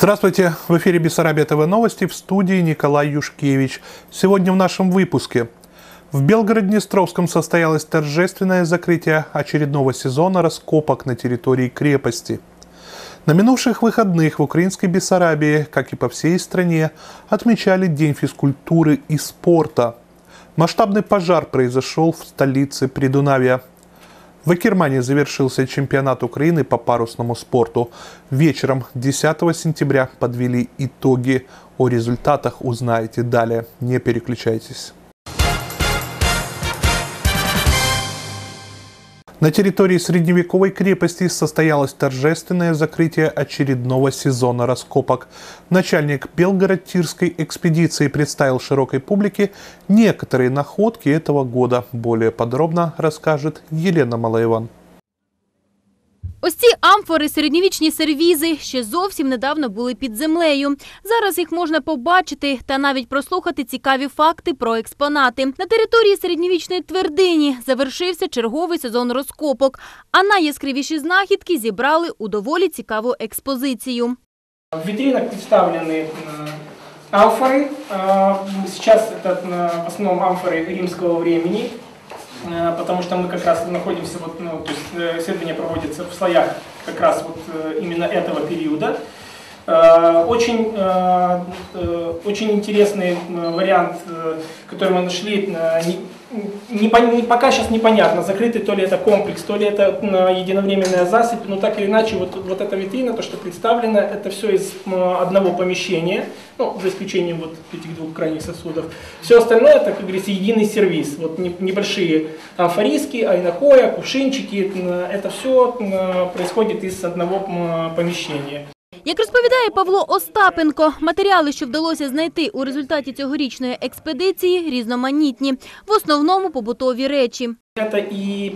Здравствуйте! В эфире Бессарабия ТВ новости в студии Николай Юшкевич. Сегодня в нашем выпуске. В Белгород-Днестровском состоялось торжественное закрытие очередного сезона раскопок на территории крепости. На минувших выходных в украинской Бессарабии, как и по всей стране, отмечали День физкультуры и спорта. Масштабный пожар произошел в столице Придунавия – в Акермане завершился чемпионат Украины по парусному спорту. Вечером 10 сентября подвели итоги. О результатах узнаете далее. Не переключайтесь. На территории средневековой крепости состоялось торжественное закрытие очередного сезона раскопок. Начальник Белгород-Тирской экспедиции представил широкой публике некоторые находки этого года. Более подробно расскажет Елена Малаеван. Ось ці амфори, середньовічні сервізи, ще зовсім недавно були під землею. Зараз їх можна побачити та навіть прослухати цікаві факти про експонати. На території середньовічної твердині завершився черговий сезон розкопок, а найяскравіші знахідки зібрали у доволі цікаву експозицію. В витринах представлены э, амфоры. Э, Сейчас это э, в основном амфоры римского времени. Э, потому что мы как раз находимся, вот, ну, то есть э, исследование проводится в слоях как раз вот э, именно этого периода. Очень, очень интересный вариант, который мы нашли, не, не, пока сейчас непонятно, закрытый то ли это комплекс, то ли это единовременная засыпь, но так или иначе вот, вот эта витрина, то, что представлено, это все из одного помещения, ну, за исключением вот этих двух крайних сосудов. Все остальное, это, как говорится, единый сервис. Вот небольшие амфориски, айнахоя, кувшинчики, это все происходит из одного помещения. Як розповідає Павло Остапенко, матеріали, що вдалося знайти у результаті цьогорічної експедиції, різноманітні, в основному побутові речі. Это и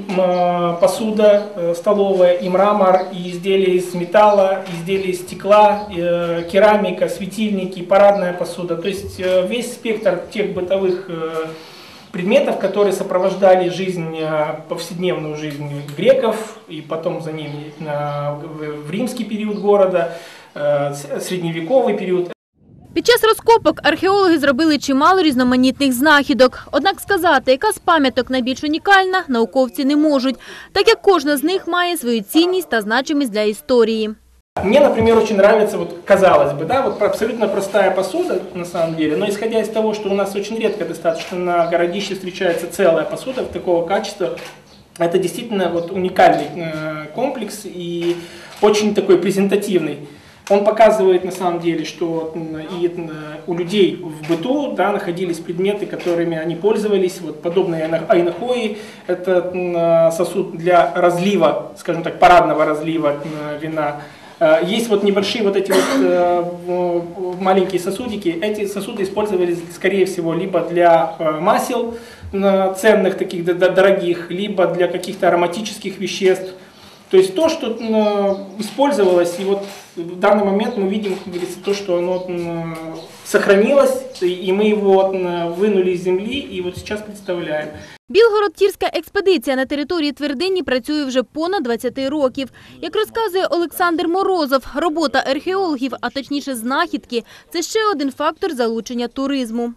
посуда э, столовая, и мрамор, и изделия из металла, изделия из стекла, э, керамика, светильники, парадная посуда. То есть э, весь спектр тех бытовых предметов, которые сопровождали жизнь, повседневную жизнь греков и потом за ними в римский период города. Е, середньовіковий період. Під час розкопок археологи зробили чимало різноманітних знахідок. Однак сказати, яка з пам'яток найбільш унікальна, науковці не можуть, так як кожна з них має свою цінність та значимість для історії. Мне, например, очень нравится, вот, казалось бы, да, вот абсолютно простая посуда, на самом деле, но исходя из того, что у нас очень редко достаточно на городище встречается целая посуда такого качества, это действительно вот уникальный э, комплекс и очень такой презентативный. Он показывает на самом деле, что и у людей в быту да, находились предметы, которыми они пользовались, вот подобные айнахои, это сосуд для разлива, скажем так, парадного разлива вина. Э, есть вот небольшие вот эти вот э, маленькие сосудики, эти сосуды использовались, скорее всего, либо для э, масел ценных, таких дорогих, либо для каких-то ароматических веществ. То есть то, что использовалось, и вот в данный момент мы видим, как говорится, то, что оно сохранилось, и мы его вынули из земли, и вот сейчас представляем. Білгород-Тірська експедиція на території твердині працює вже понад 20 років. Як розказує Олександр Морозов, робота археологів, а точніше знахідки, це ще один фактор залучення туризму.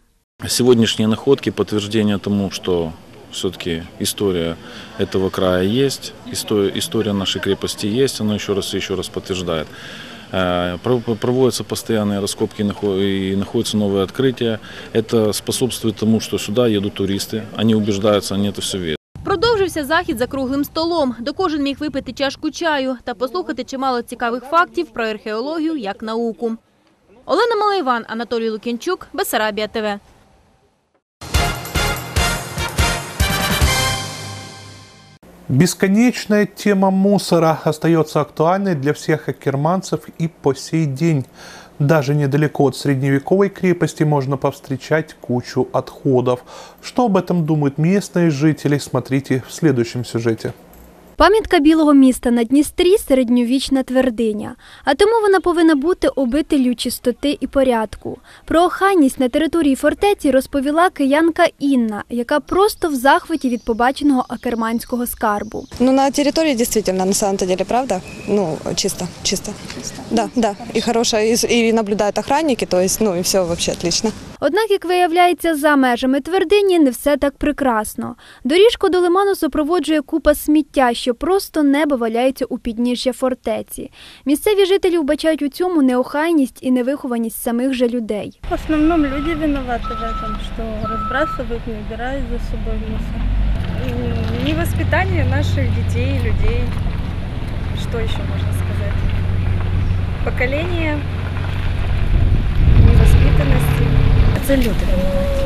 Сьогоднішні находки підтвердження тому, що все-таки история этого края есть, история, история нашей крепости есть, она еще раз и еще раз подтверждает. Э, проводятся постоянные раскопки и находятся новые открытия. Это способствует тому, что сюда едут туристы, они убеждаются, они это все верят. Продовжився захід за круглим столом, де кожен міг випити чашку чаю та послухати чимало цікавих фактів про археологію як науку. Олена Малайван, Анатолій Лукінчук, Бесарабія ТВ. Бесконечная тема мусора остается актуальной для всех акерманцев и по сей день. Даже недалеко от средневековой крепости можно повстречать кучу отходов. Что об этом думают местные жители, смотрите в следующем сюжете. Пам'ятка білого міста на Дністрі середньовічна твердиня, а тому вона повинна бути обителю чистоти і порядку. Про охайність на території фортеці розповіла киянка Інна, яка просто в захваті від побаченого акерманського скарбу. Ну, на территории действительно, на самом-то деле, правда? Ну, чисто, чисто. Да, да. И хорошая, и, и наблюдают охранники, то есть, ну, и все вообще отлично. Однак, як виявляється, за межами твердині не все так прекрасно. Доріжку до лиману супроводжує купа сміття, що просто небо валяється у підніжжя фортеці. Місцеві жителі вбачають у цьому неохайність і невихованість самих же людей. В основном люди виноваты в этом, что разбрасывают, не убирают за собой мусор. М, Невоспитание наших детей, людей. Что еще можно сказать? Поколение невоспитанности. Це люди винуваті.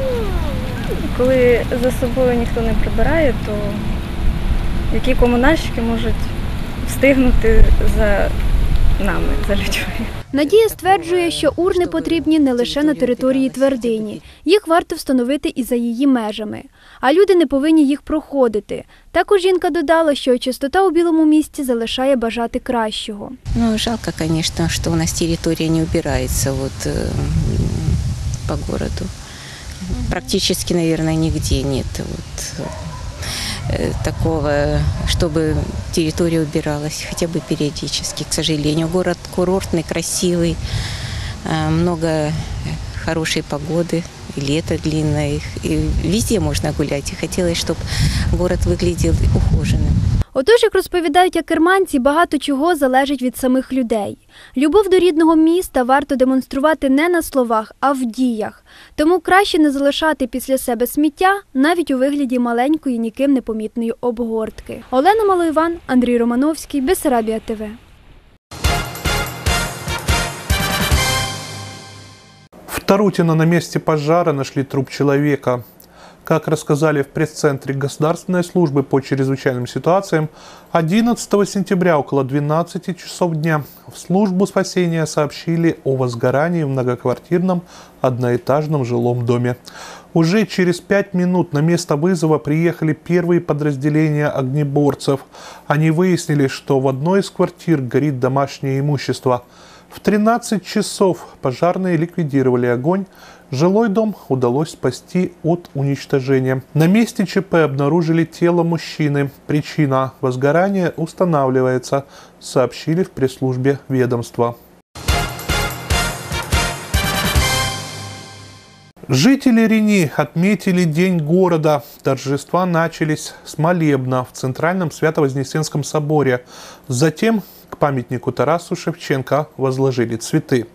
Коли за собою ніхто не прибирає, то які комунальщики можуть встигнути за нами, за людьми? Надія стверджує, що урни потрібні не лише на території твердині. Їх варто встановити і за її межами. А люди не повинні їх проходити. Також жінка додала, що чистота у білому місті залишає бажати кращого. Ну, жалко, конечно, что у нас территория не убирается вот э, по городу. Нигде нет вот э, такого, чтобы территория убиралась хотя бы периодически, к сожалению. Город курортный, красивый, э, много э, хорошей погоды, и лето длинное, и везде можно гулять. И хотелось, чтобы город выглядел ухоженным. Отож, як розповідають акерманці, багато чого залежить від самих людей. Любов до рідного міста варто демонструвати не на словах, а в діях. Тому краще не залишати після себе сміття навіть у вигляді маленької, ніким не помітної обгортки. Олена Малоїван, Андрій Романовський, Бесарабія ТВ. В Тарутино на месте пожара нашли труп человека. Как рассказали в пресс-центре Государственной службы по чрезвычайным ситуациям, 11 сентября около 12 часов дня в службу спасения сообщили о возгорании в многоквартирном одноэтажном жилом доме. Уже через пять минут на место вызова приехали первые подразделения огнеборцев. Они выяснили, что в одной из квартир горит домашнее имущество. В 13 часов пожарные ликвидировали огонь. Жилой дом удалось спасти от уничтожения. На месте ЧП обнаружили тело мужчины. Причина возгорания устанавливается, сообщили в пресс-службе ведомства. Жители Рени отметили День города. Торжества начались с молебна в Центральном Свято-Вознесенском соборе. Затем к памятнику Тарасу Шевченко возложили цветы.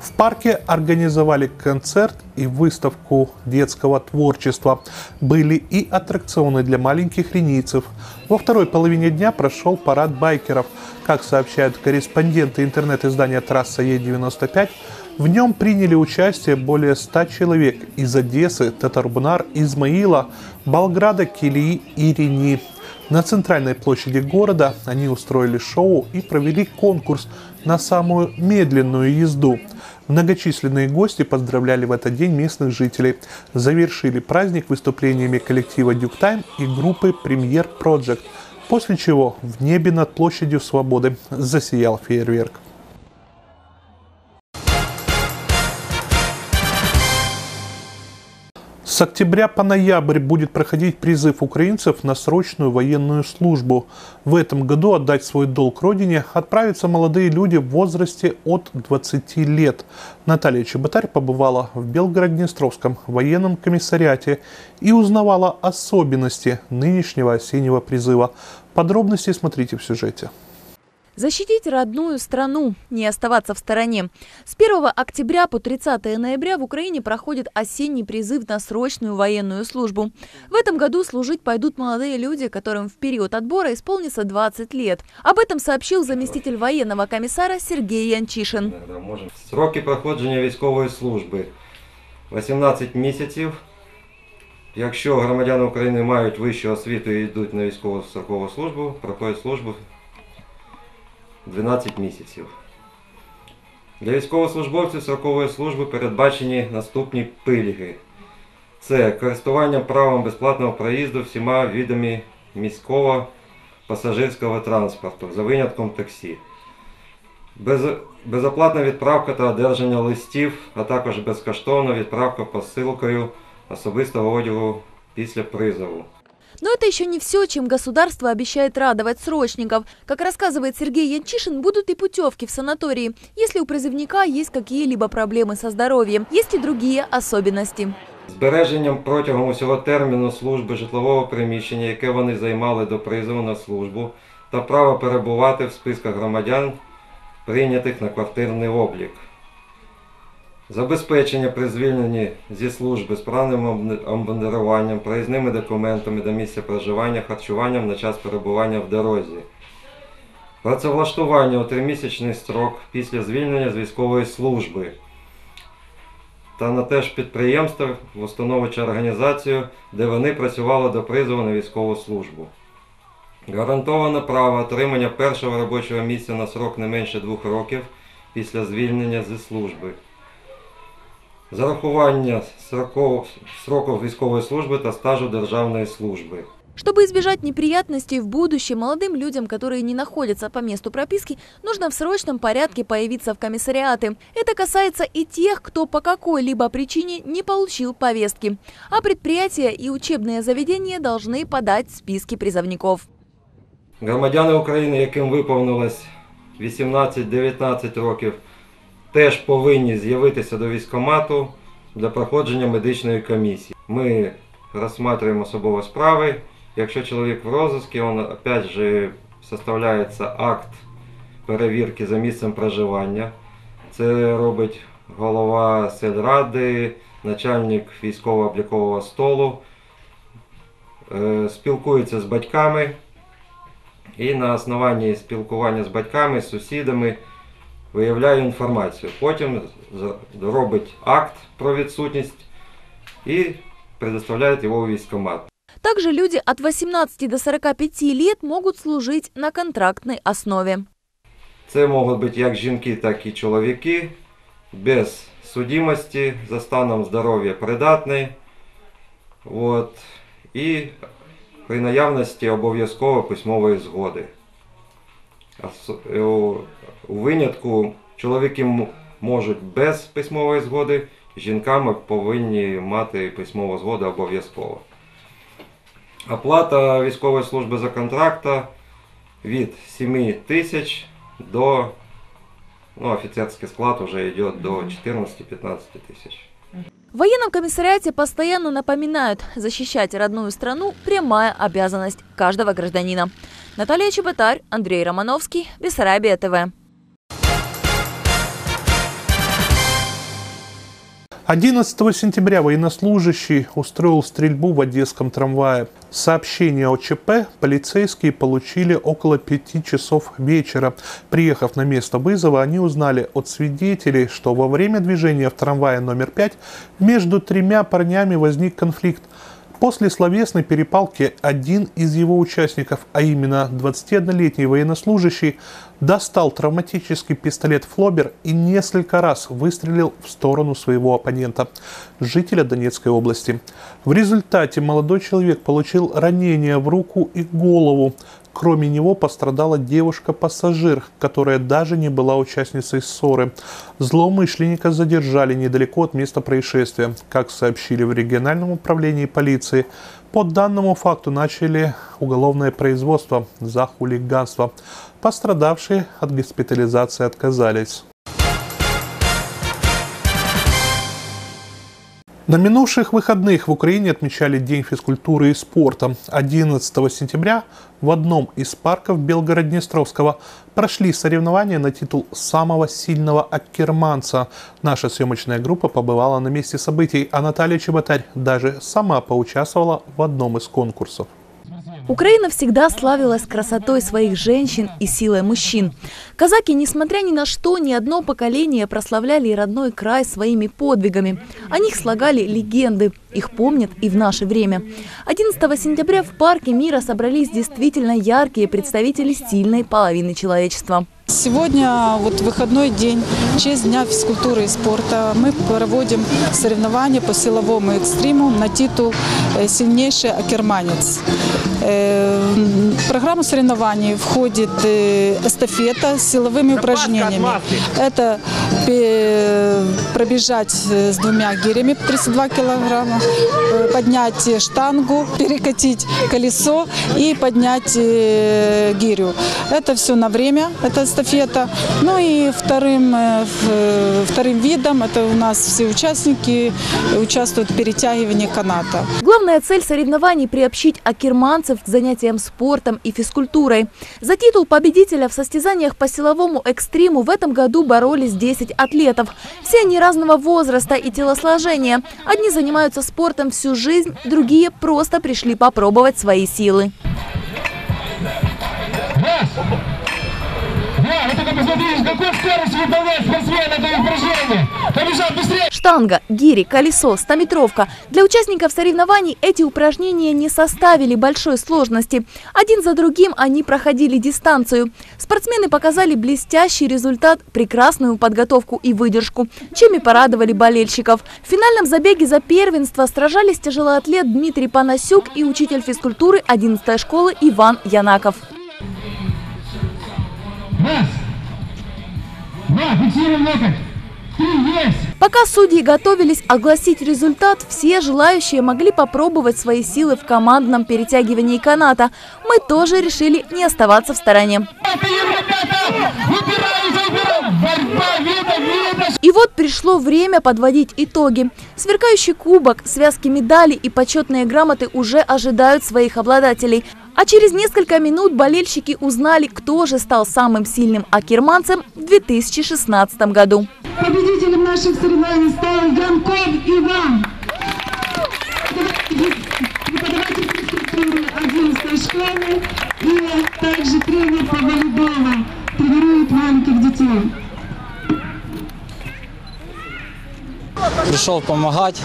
В парке организовали концерт и выставку детского творчества. Были и аттракционы для маленьких ренийцев. Во второй половине дня прошел парад байкеров. Как сообщают корреспонденты интернет-издания «Трасса Е95», в нем приняли участие более 100 человек из Одессы, Татарбунар, Измаила, Болграда, Килии и Рени. На центральной площади города они устроили шоу и провели конкурс на самую медленную езду. Многочисленные гости поздравляли в этот день местных жителей. Завершили праздник выступлениями коллектива Duke Time и группы Премьер Project, после чего в небе над площадью Свободы засиял фейерверк. С октября по ноябрь будет проходить призыв украинцев на срочную военную службу. В этом году отдать свой долг родине отправятся молодые люди в возрасте от 20 лет. Наталья Чеботарь побывала в Белгород-Днестровском военном комиссариате и узнавала особенности нынешнего осеннего призыва. Подробности смотрите в сюжете. Защитить родную страну, не оставаться в стороне. С 1 октября по 30 ноября в Украине проходит осенний призыв на срочную военную службу. В этом году служить пойдут молодые люди, которым в период отбора исполнится 20 лет. Об этом сообщил заместитель военного комиссара Сергей Янчишин. Сроки проходження військової служби 18 місяців. Якщо громадяни України мають вищу освіту і йдуть на військову строкову службу, проходять службу 12 місяців. Для військовослужбовців строкової служби передбачені наступні пильги. Це користування правом безплатного проїзду всіма видами міського пасажирського транспорту за винятком таксі. Без, безоплатна відправка та одержання листів, а також безкоштовна відправка посилкою особистого одягу після призову. Но это еще не все, чем государство обещает радовать срочников. Как рассказывает Сергей Янчишин, будут и путевки в санатории, если у призывника есть какие-либо проблемы со здоровьем. Есть и другие особенности. Збереженням протягом усього терміну служби житлового приміщення, яке вони займали до призову на службу, та право перебувати в списках громадян, прийнятих на квартирний облік. Забезпечення при звільненні зі служби справним обне- обмундируванням, проїзними документами до місця проживання, харчуванням на час перебування в дорозі. Працевлаштування у тримісячний строк після звільнення з військової служби та на те ж підприємство, в установу організацію, де вони працювали до призову на військову службу. Гарантовано право отримання першого робочого місця на срок не менше двох років після звільнення зі служби. Зарахування сроков- сроків військової служби та стажу державної служби. Чтобы избежать неприятностей в будущем, молодым людям, которые не находятся по месту прописки, нужно в срочном порядке появиться в комиссариаты. Это касается и тех, кто по какой-либо причине не получил повестки. А предприятия и учебные заведения должны подать списки призывников. Громадяни України, яким виповнилось 18-19 років, теж повинні з'явитися до військкомату для проходження медичної комісії. Ми розглядаємо особові справи. Якщо чоловік в розыске, он опять же составляється акт перевірки за місцем проживання. Це робить голова сельради, начальник військово-облікового столу, Е, спілкується з батьками. І на основанні спілкування з батьками, з сусідами виявляє інформацію. Потім з- робить акт про відсутність і предоставляє його у військкомат. Также люди от 18 до 45 лет могут служить на контрактной основе. Це можуть бути як жінки, так і чоловіки, без судимості, за станом здоров'я придатний. От. І при наявності обов'язково письмової згоди. Ас- У, у винятку чоловіки м- можуть без письмової згоди, жінками повинні мати письмову згоду обов'язково. Оплата військової служби за контракта від 7 тисяч до ну, офицерский склад уже идет до 14-15 тысяч. В военном комиссариате постоянно напоминают, защищать родную страну – прямая обязанность каждого гражданина. Наталья Чеботарь, Андрей Романовский, Бессарабия ТВ. 11 сентября военнослужащий устроил стрельбу в одесском трамвае. Сообщение о ЧП полицейские получили около пяти часов вечера. Приехав на место вызова, они узнали от свидетелей, что во время движения в трамвае номер 5 между тремя парнями возник конфликт. После словесной перепалки один из его участников, а именно 21-летний военнослужащий, достал травматический пистолет «Флобер» и несколько раз выстрелил в сторону своего оппонента, жителя Донецкой области. В результате молодой человек получил ранение в руку и голову. Кроме него пострадала девушка-пассажир, которая даже не была участницей ссоры. Злоумышленника задержали недалеко от места происшествия. Как сообщили в региональном управлении полиции, по данному факту начали уголовное производство за хулиганство. Пострадавшие от госпитализации отказались. На минувших выходных в Украине отмечали День физкультуры и спорта. 11 сентября в одном из парков Белгород-Днестровского прошли соревнования на титул самого сильного аккерманца. Наша съемочная группа побывала на месте событий, а Наталья Чеботарь даже сама поучаствовала в одном из конкурсов. Украина всегда славилась красотой своих женщин и силой мужчин. Казаки, несмотря ни на что, ни одно поколение прославляли родной край своими подвигами. О них слагали легенды, их помнят и в наше время. 11 сентября в парке мира собрались действительно яркие представители сильной половины человечества. Сегодня вот выходной день, в честь Дня физкультуры и спорта, мы проводим соревнования по силовому экстриму на титул э, «Сильнейший акерманец». Э, В программу соревнований входит э, эстафета с силовыми упражнениями. Это пробежать э, с двумя гирями 32 килограмма, э, поднять штангу, перекатить колесо и поднять э, гирю. Это все на время, это эстафета. Ну и вторым, э, э, вторым видом, это у нас все участники участвуют в перетягивании каната. Главная цель соревнований – приобщить акерманцев к занятиям спортом и физкультурой. За титул победителя в состязаниях по силовому экстриму в этом году боролись 10 атлетов. Все они разного возраста и телосложения. Одни занимаются спортом всю жизнь, другие просто пришли попробовать свои силы. Посмотрите, с какой скоростью выполняет спортсмен это упражнение. Побежал быстрее. Штанга, гири, колесо, стометровка. Для участников соревнований эти упражнения не составили большой сложности. Один за другим они проходили дистанцию. Спортсмены показали блестящий результат, прекрасную подготовку и выдержку, чем и порадовали болельщиков. В финальном забеге за первенство сражались тяжелоатлет Дмитрий Панасюк и учитель физкультуры 11 школы Иван Янаков. Раз. Два, фиксируем локоть. Три, есть. Пока судьи готовились огласить результат, все желающие могли попробовать свои силы в командном перетягивании каната. Мы тоже решили не оставаться в стороне. И вот пришло время подводить итоги. Сверкающий кубок, связки медалей и почетные грамоты уже ожидают своих обладателей. А через несколько минут болельщики узнали, кто же стал самым сильным акерманцем в 2016 году. Победителем наших соревнований стал Янков Иван. Преподаватель физкультуры 11 школы и также тренер по волейболу. Тренирует маленьких детей. Пришел помогать.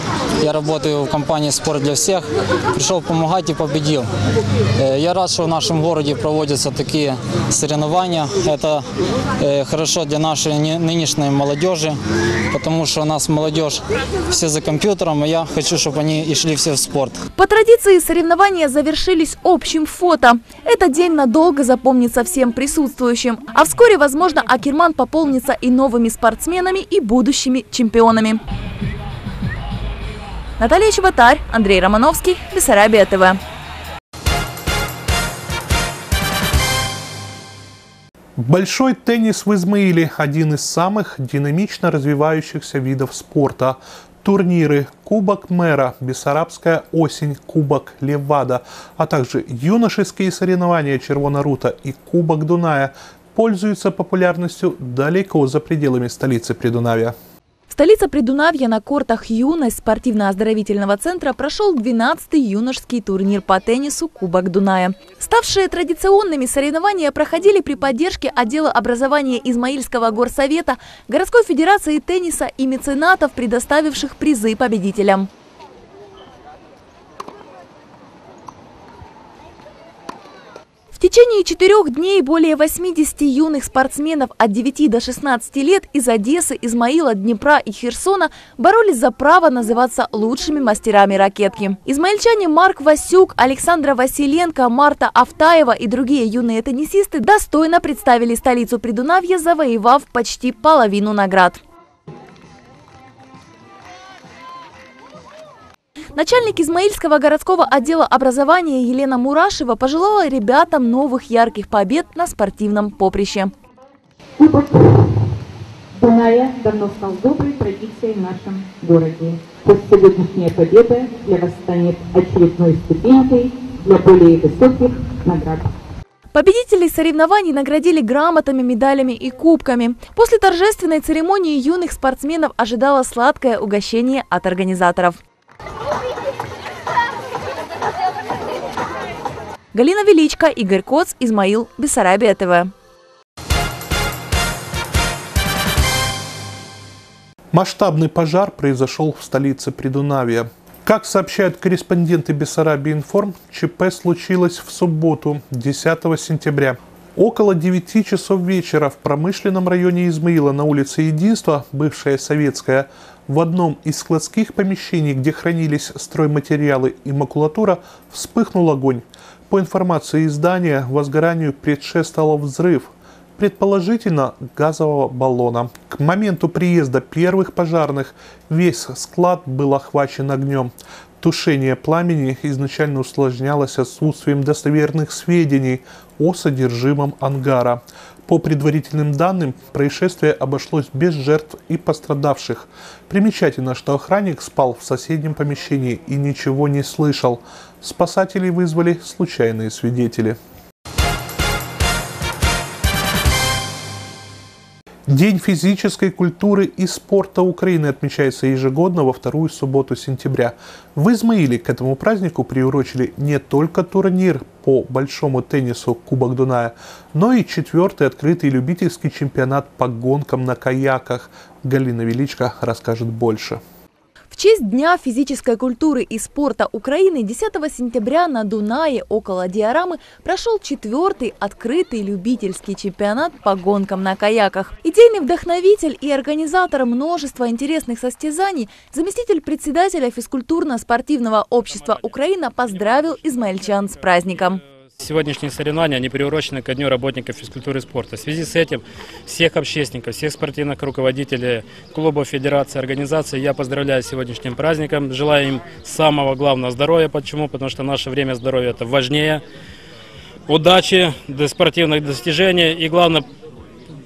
Я работаю в компании «Спорт для всех». Пришел помогать и победил. Э, Я рад, что в нашем городе проводятся такие соревнования. Это э, хорошо для нашей не- нынешней молодежи, потому что у нас молодежь все за компьютером, и я хочу, чтобы они и шли все в спорт. По традиции соревнования завершились общим фото. Этот день надолго запомнится всем присутствующим. А вскоре, возможно, Акерман пополнится и новыми спортсменами, и будущими чемпионами. Наталья Чеботарь, Андрей Романовский, Бессарабия ТВ. Большой теннис в Измаиле – один из самых динамично развивающихся видов спорта. Турниры Кубок мэра, Бессарабская осень, Кубок Левада, а также юношеские соревнования Червона Рута и Кубок Дуная пользуются популярностью далеко за пределами столицы Придунавия. Столица Придунавья на кортах «Юность» спортивно-оздоровительного центра прошел 12-й юношеский турнир по теннису «Кубок Дуная». Ставшие традиционными соревнования проходили при поддержке отдела образования Измаильского горсовета, городской федерации тенниса и меценатов, предоставивших призы победителям. В течение четырех дней более 80 юных спортсменов от 9 до 16 лет из Одессы, Измаила, Днепра и Херсона боролись за право называться лучшими мастерами ракетки. Измаильчане Марк Васюк, Александра Василенко, Марта Автаева и другие юные теннисисты достойно представили столицу Придунавья, завоевав почти половину наград. Начальник Измаильского городского отдела образования Елена Мурашева пожелала ребятам новых ярких побед на спортивном поприще. Дуная давно стал доброй традицией в нашем городе. Пусть сегодняшняя победа для вас станет очередной ступенькой для более высоких наград. Победителей соревнований наградили грамотами, медалями и кубками. После торжественной церемонии юных спортсменов ожидало сладкое угощение от организаторов. Галина Величко, Игорь Коц, Измаил, Бессарабия ТВ. Масштабный пожар произошел в столице Придунавия. Как сообщают корреспонденты Бессарабии Информ, ЧП случилось в субботу, 10 сентября. Около 9 часов вечера в промышленном районе Измаила на улице Единства, бывшая советская, В одном из складских помещений, где хранились стройматериалы и макулатура, вспыхнул огонь. По информации издания, возгоранию предшествовал взрыв, предположительно газового баллона. К моменту приезда первых пожарных весь склад был охвачен огнем. Тушение пламени изначально усложнялось отсутствием достоверных сведений о содержимом ангара. По предварительным данным, происшествие обошлось без жертв и пострадавших. Примечательно, что охранник спал в соседнем помещении и ничего не слышал. Спасателей вызвали случайные свидетели. День физической культуры и спорта Украины отмечается ежегодно во вторую субботу сентября. В Измаиле к этому празднику приурочили не только турнир по большому теннису Кубок Дуная, но и четвертый открытый любительский чемпионат по гонкам на каяках. Галина Величко расскажет больше. В честь Дня физической культуры и спорта Украины 10 сентября на Дунае около Диорамы прошел четвертый открытый любительский чемпионат по гонкам на каяках. Идейный вдохновитель и организатор множества интересных состязаний, заместитель председателя физкультурно-спортивного общества Украина поздравил измаильчан с праздником. Сегодняшние соревнования, они приурочены ко Дню работников физкультуры и спорта. В связи с этим всех общественников, всех спортивных руководителей клубов, федераций, организаций я поздравляю с сегодняшним праздником. Желаю им самого главного здоровья. Почему? Потому что наше время здоровья это важнее. Удачи, спортивных достижений и, главное,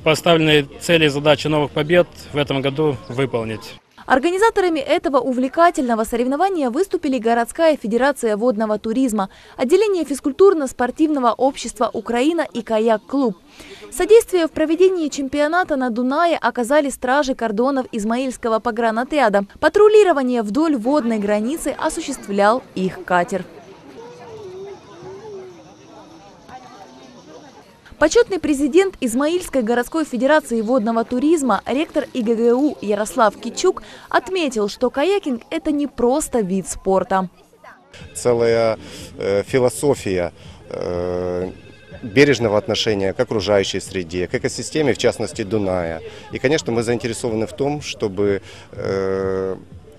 поставленные цели и задачи новых побед в этом году выполнить. Организаторами этого увлекательного соревнования выступили городская федерация водного туризма, отделение физкультурно-спортивного общества «Украина» и «Каяк-клуб». Содействие в проведении чемпионата на Дунае оказали стражи кордонов Измаильского погранотряда. Патрулирование вдоль водной границы осуществлял их катер. Почетный президент Измаильской городской федерации водного туризма, ректор ИГГУ Ярослав Кичук отметил, что каякинг – это не просто вид спорта. Целая э, философия э, бережного отношения к окружающей среде, к экосистеме, в частности Дуная. И, конечно, мы заинтересованы в том, чтобы э,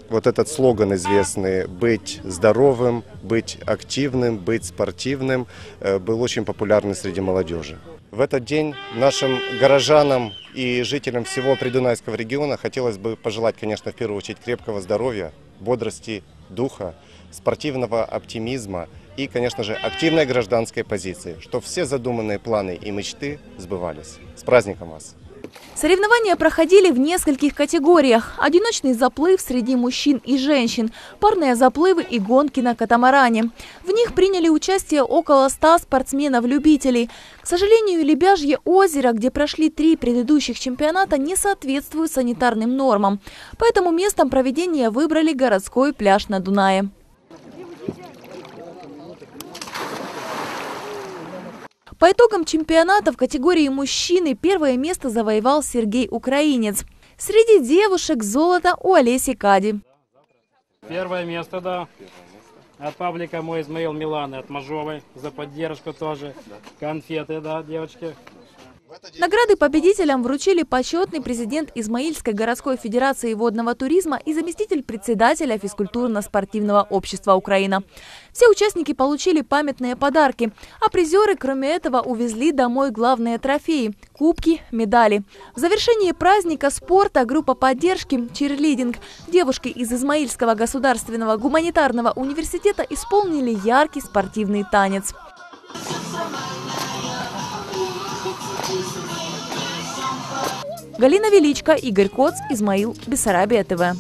вот этот слоган известный «быть здоровым, быть активным, быть спортивным» э, был очень популярный среди молодежи. В этот день нашим горожанам и жителям всего Придунайского региона хотелось бы пожелать, конечно, в первую очередь крепкого здоровья, бодрости духа, спортивного оптимизма и, конечно же, активной гражданской позиции, чтобы все задуманные планы и мечты сбывались. С праздником вас! Соревнования проходили в нескольких категориях. Одиночный заплыв среди мужчин и женщин, парные заплывы и гонки на катамаране. В них приняли участие около 100 спортсменов-любителей. К сожалению, Лебяжье озеро, где прошли три предыдущих чемпионата, не соответствует санитарным нормам. Поэтому местом проведения выбрали городской пляж на Дунае. По итогам чемпионата в категории мужчины первое место завоевал Сергей Украинец. Среди девушек золото у Олеси Кади. Первое место, да. От паблика мой Измаил Миланы, от Мажовой за поддержку тоже. Конфеты, да, девочки. Награды победителям вручили почетный президент Измаильской городской федерации водного туризма и заместитель председателя физкультурно-спортивного общества Украина. Все участники получили памятные подарки, а призеры, кроме этого, увезли домой главные трофеи – кубки, медали. В завершении праздника спорта группа поддержки «Чирлидинг» девушки из Измаильского государственного гуманитарного университета исполнили яркий спортивный танец. Галина Величко, Игорь Коц, Измаил, Бессарабия ТВ.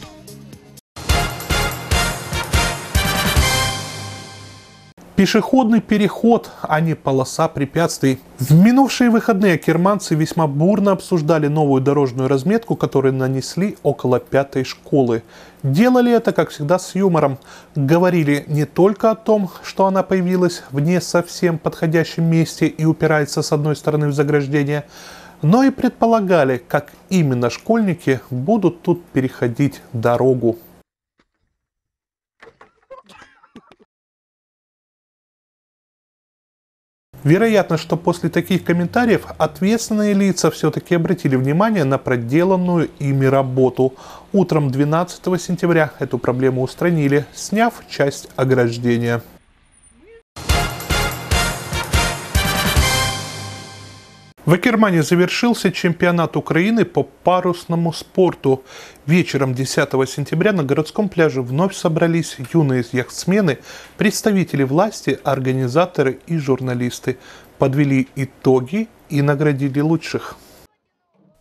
Пешеходный переход, а не полоса препятствий. В минувшие выходные керманцы весьма бурно обсуждали новую дорожную разметку, которую нанесли около пятой школы. Делали это, как всегда, с юмором. Говорили не только о том, что она появилась в не совсем подходящем месте и упирается с одной стороны в заграждение, но и предполагали, как именно школьники будут тут переходить дорогу. Вероятно, что после таких комментариев ответственные лица все-таки обратили внимание на проделанную ими работу. Утром 12 сентября эту проблему устранили, сняв часть ограждения. В Акермане завершился чемпионат Украины по парусному спорту. Вечером 10 сентября на городском пляже вновь собрались юные яхтсмены, представители власти, организаторы и журналисты. Подвели итоги и наградили лучших.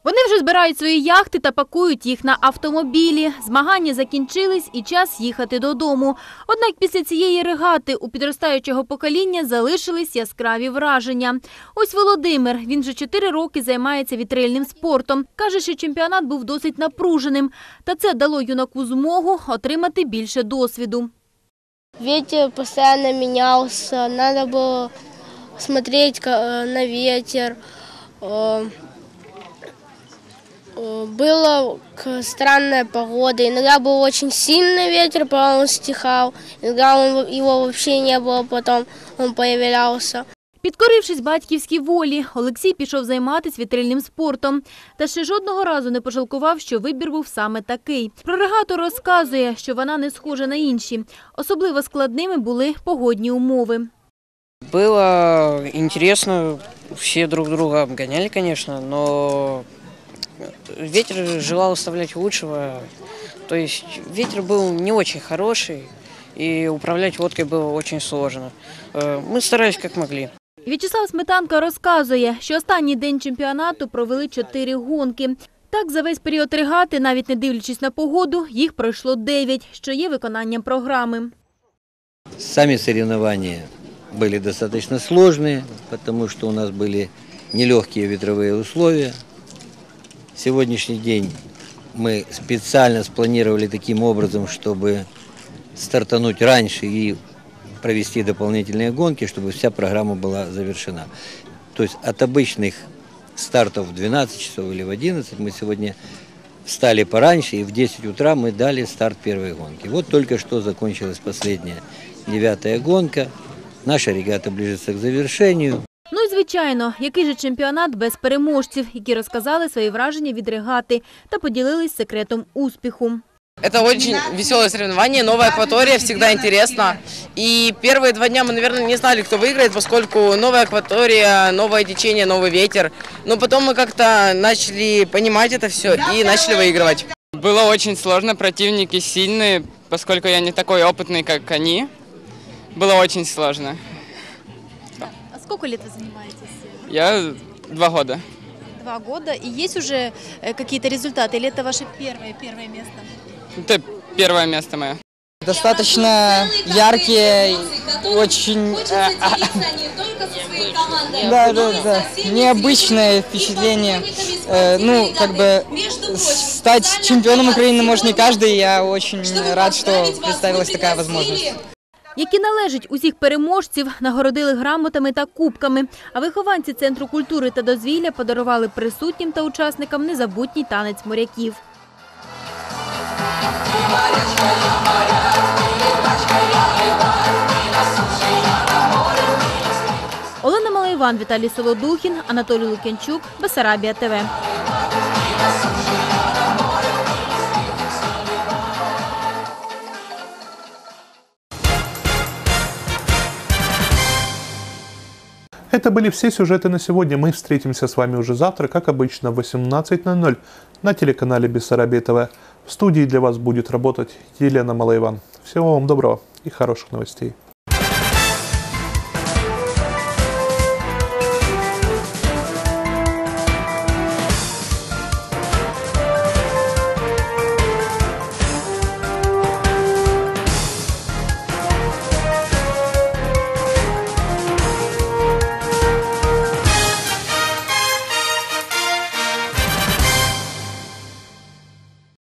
Вони вже збирають свої яхти та пакують їх на автомобілі. Змагання закінчились і час їхати додому. Однак після цієї регати у підростаючого покоління залишились яскраві враження. Ось Володимир, він вже чотири роки займається вітрильним спортом. Каже, що чемпіонат був досить напруженим. Та це дало юнаку змогу отримати більше досвіду. Ветер постоянно менялся, надо было смотреть на ветер. Э, э, Была к- странная погода, иногда был очень сильный ветер, потом он стихал, иногда он- его вообще не было, потом он появлялся. Підкорившись батьківській волі, Олексій пішов займатися вітрильним спортом. Та ще жодного разу не пожалкував, що вибір був саме такий. Прорегатор розказує, що вона не схожа на інші. Особливо складними були погодні умови. Было интересно, все друг друга обгоняли, конечно, но ветер желал оставлять лучшего. То есть ветер был не очень хороший, и управлять лодкой было очень сложно. Э, Мы старались как могли. В'ячеслав Сметанка розказує, що останній день чемпіонату провели чотири гонки. Так, за весь період регати, навіть не дивлячись на погоду, їх пройшло дев'ять, що є виконанням програми. Сами соревнования были достаточно сложные, потому что у нас были нелегкие ветровые условия. Сегодняшний день мы специально спланировали таким образом, чтобы стартануть раньше и провести дополнительные гонки, чтобы вся программа была завершена. То есть от обычных стартов в 12 часов или в 11 мы сегодня встали пораньше, и в 10 утра мы дали старт первой гонки. Вот только что закончилась последняя девятая гонка. Наша регата ближется к завершению. Ну і звичайно, який же чемпіонат без переможців, які розказали свої враження від регати та поділились секретом успіху. Это очень веселое соревнование, новая акватория, всегда интересно. И первые два дня мы, наверное, не знали, кто выиграет, поскольку новая акватория, новое течение, новый ветер. Но потом мы как-то начали понимать это все и начали выигрывать. Было очень сложно, противники сильные, поскольку я не такой опытный, как они. Было очень сложно. А сколько лет вы занимаетесь? Я два года. Два года. И есть уже э, какие-то результаты? Или это ваше первое, первое место? Это первое место мое. Достаточно яркие, очень э, да, да, да, необычное впечатление. Э, ну, как бы стать чемпионом Украины может не каждый. Я очень рад, что представилась такая возможность. Які належать усіх переможців, нагородили грамотами та кубками. А вихованці Центру культури та дозвілля подарували присутнім та учасникам незабутній танець моряків. Олена Малайван, Віталій Солодухін, Анатолій Лук'янчук, Бесарабія ТВ. Это были все сюжеты на сегодня. Мы встретимся с вами уже завтра, как обычно, в 18.00 на телеканале Бессарабия ТВ. В студии для вас будет работать Елена Малаиван. Всего вам доброго и хороших новостей.